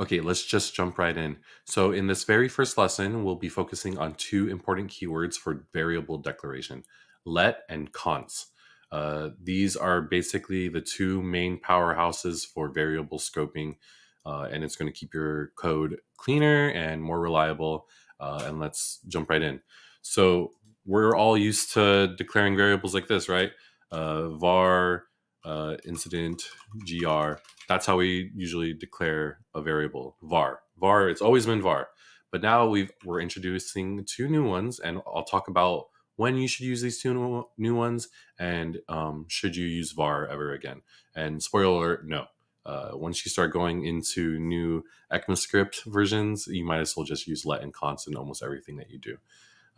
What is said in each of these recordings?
Okay, let's just jump right in. So, in this very first lesson, we'll be focusing on two important keywords for variable declaration let and const. Uh, these are basically the two main powerhouses for variable scoping, uh, and it's going to keep your code cleaner and more reliable. Uh, and let's jump right in. So, we're all used to declaring variables like this, right? Uh, var uh, incident gr. That's how we usually declare a variable var. var. It's always been var, but now we've we're introducing two new ones, and I'll talk about when you should use these two new ones and um, should you use var ever again. And spoiler alert, no. Uh, once you start going into new ECMAScript versions, you might as well just use let and const in almost everything that you do.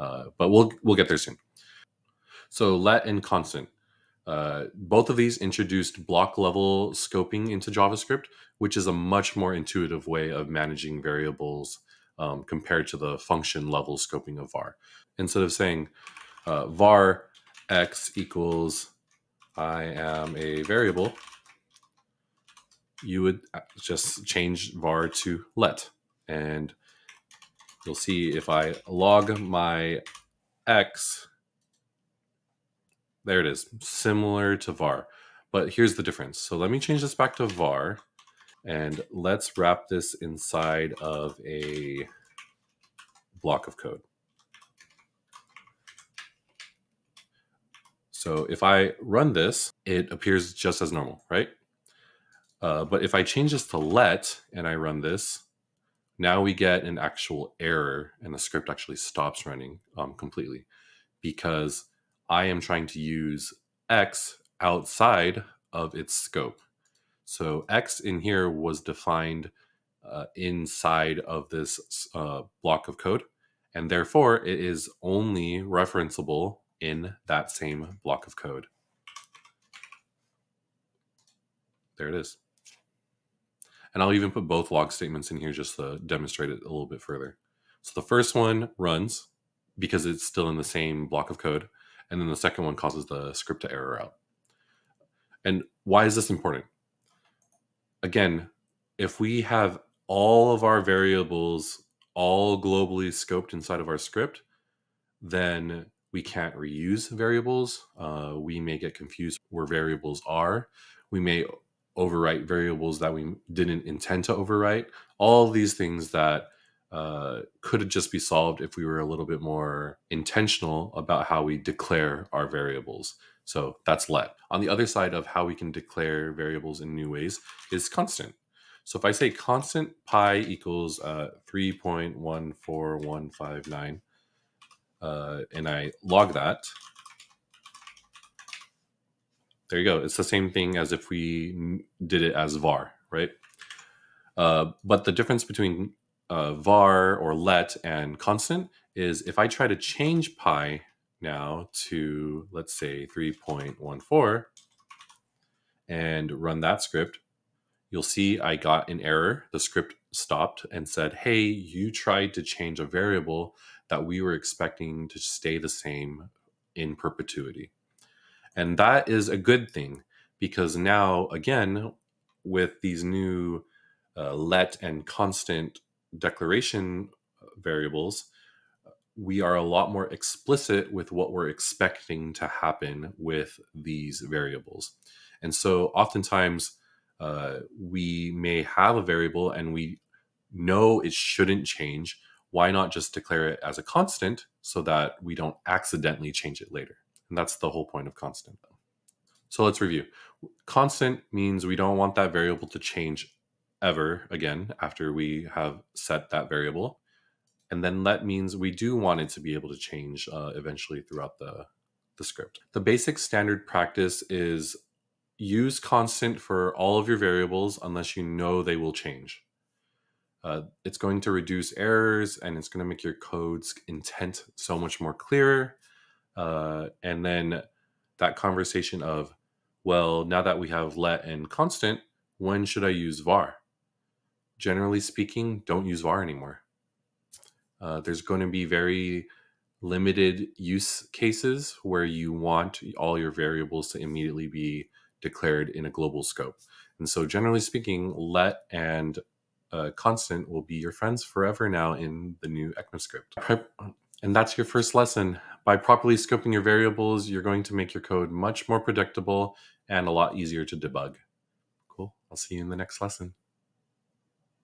Uh, but we'll we'll get there soon. So let and constant. Uh, both of these introduced block level scoping into JavaScript, which is a much more intuitive way of managing variables um, compared to the function level scoping of var. Instead of saying uh, var x equals I am a variable, you would uh, just change var to let. And you'll see if I log my x there it is, similar to var. But here's the difference. So let me change this back to var and let's wrap this inside of a block of code. So if I run this, it appears just as normal, right? Uh, but if I change this to let and I run this, now we get an actual error and the script actually stops running um, completely because I am trying to use X outside of its scope. So X in here was defined uh, inside of this uh, block of code, and therefore it is only referenceable in that same block of code. There it is. And I'll even put both log statements in here just to demonstrate it a little bit further. So the first one runs because it's still in the same block of code and then the second one causes the script to error out. And why is this important? Again, if we have all of our variables all globally scoped inside of our script, then we can't reuse variables. Uh, we may get confused where variables are. We may overwrite variables that we didn't intend to overwrite. All these things that uh, could just be solved if we were a little bit more intentional about how we declare our variables. So that's let. On the other side of how we can declare variables in new ways is constant. So if I say constant pi equals uh, 3.14159, uh, and I log that, there you go. It's the same thing as if we did it as var, right? Uh, but the difference between uh, var or let and constant is if I try to change pi now to, let's say, 3.14 and run that script, you'll see I got an error. The script stopped and said, hey, you tried to change a variable that we were expecting to stay the same in perpetuity. And that is a good thing because now, again, with these new uh, let and constant declaration uh, variables, we are a lot more explicit with what we're expecting to happen with these variables. And so oftentimes uh, we may have a variable and we know it shouldn't change. Why not just declare it as a constant so that we don't accidentally change it later? And that's the whole point of constant. So let's review. Constant means we don't want that variable to change ever again after we have set that variable. And then let means we do want it to be able to change uh, eventually throughout the, the script. The basic standard practice is use constant for all of your variables unless you know they will change. Uh, it's going to reduce errors and it's going to make your code's intent so much more clearer. Uh, and then that conversation of, well, now that we have let and constant, when should I use var? Generally speaking, don't use var anymore. Uh, there's going to be very limited use cases where you want all your variables to immediately be declared in a global scope. And so, generally speaking, let and uh, constant will be your friends forever now in the new ECMAScript. And that's your first lesson. By properly scoping your variables, you're going to make your code much more predictable and a lot easier to debug. Cool. I'll see you in the next lesson.